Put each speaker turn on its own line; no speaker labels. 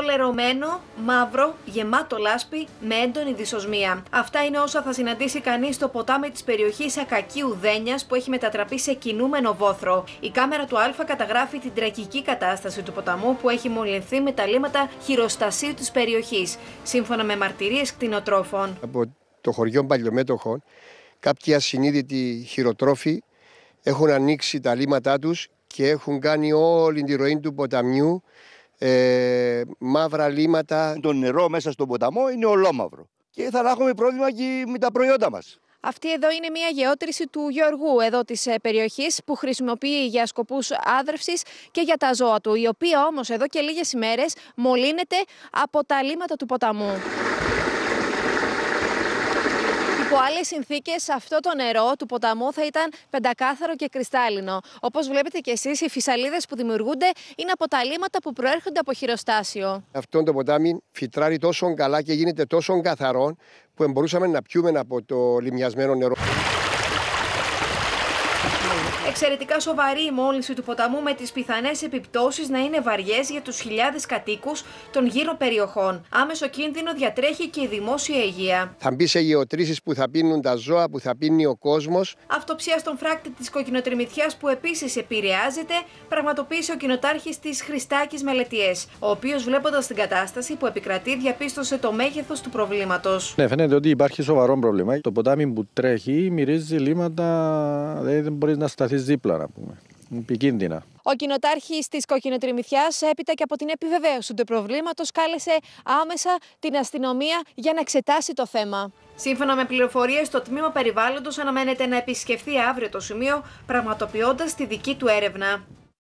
λερωμένο, μαύρο, γεμάτο λάσπη, με έντονη δυσοσμία. Αυτά είναι όσα θα συναντήσει κανείς στο ποτάμι της περιοχής Ακακίου Δένια που έχει μετατραπεί σε κινούμενο βόθρο. Η κάμερα του Α καταγράφει την τραγική κατάσταση του ποταμού που έχει μολυνθεί με τα λίμματα χειροστασίου της περιοχής, σύμφωνα με μαρτυρίες κτηνοτρόφων.
Από το χωριό Παλιομέτωχων, κάποιοι ασυνείδητοι χειροτρόφοι έχουν ανοίξει τα λίματά τους και έχουν κάνει όλη τη ροή του ποταμιού ε, μαύρα λίματα.
Το νερό μέσα στον ποταμό είναι ολόμαυρο και θα έχουμε πρόβλημα και με τα προϊόντα μας.
Αυτή εδώ είναι μια γεώτρηση του Γιώργου εδώ της ε, περιοχής που χρησιμοποιεί για σκοπούς άδρευσης και για τα ζώα του, η οποία όμως εδώ και λίγες ημέρες μολύνεται από τα λίματα του ποταμού. Υπό άλλες συνθήκες, αυτό το νερό του ποταμού θα ήταν πεντακάθαρο και κρυστάλλινο. Όπως βλέπετε και εσείς, οι φυσαλίδες που δημιουργούνται είναι από τα λίμματα που προέρχονται από χειροστάσιο.
Αυτό το ποτάμι φυτράρει τόσο καλά και γίνεται τόσο καθαρό που μπορούσαμε να πιούμε από το λιμιασμένο νερό.
Εξαιρετικά σοβαρή η μόλυνση του ποταμού με τις πιθανές επιπτώσεις να είναι βαριές για τους χιλιάδες κατοίκους των γύρω περιοχών. Άμεσο κίνδυνο διατρέχει και η δημόσια υγεία.
Θα μπει σε γεωτρήσεις που θα πίνουν τα ζώα, που θα πίνει ο κόσμος.
Αυτοψίας στον φράκτη της κοκκινοτριμηθιάς που επίσης επηρεάζεται, πραγματοποίησε ο κοινοτάρχης της Χριστάκης Μελετιές, ο οποίος βλέποντας την κατάσταση που επικρατεί διαπίστωσε το μέγεθος του προβλήματος.
Ναι, φαίνεται ότι υπάρχει σοβαρό πρόβλημα. Το ποτάμι που τρέχει μυρίζει λίματα, δηλαδή δεν μπορείς να σταθείς δίπλα, να πούμε. Επικίνδυνα.
Ο κοινοτάρχης της Κοκκινοτριμηθιάς, έπειτα και από την επιβεβαίωση του προβλήματος, κάλεσε άμεσα την αστυνομία για να εξετάσει το θέμα. Σύμφωνα με πληροφορίες, το τμήμα περιβάλλοντος αναμένεται να επισκεφθεί αύριο το σημείο, πραγματοποιώντας τη δική του έρευνα.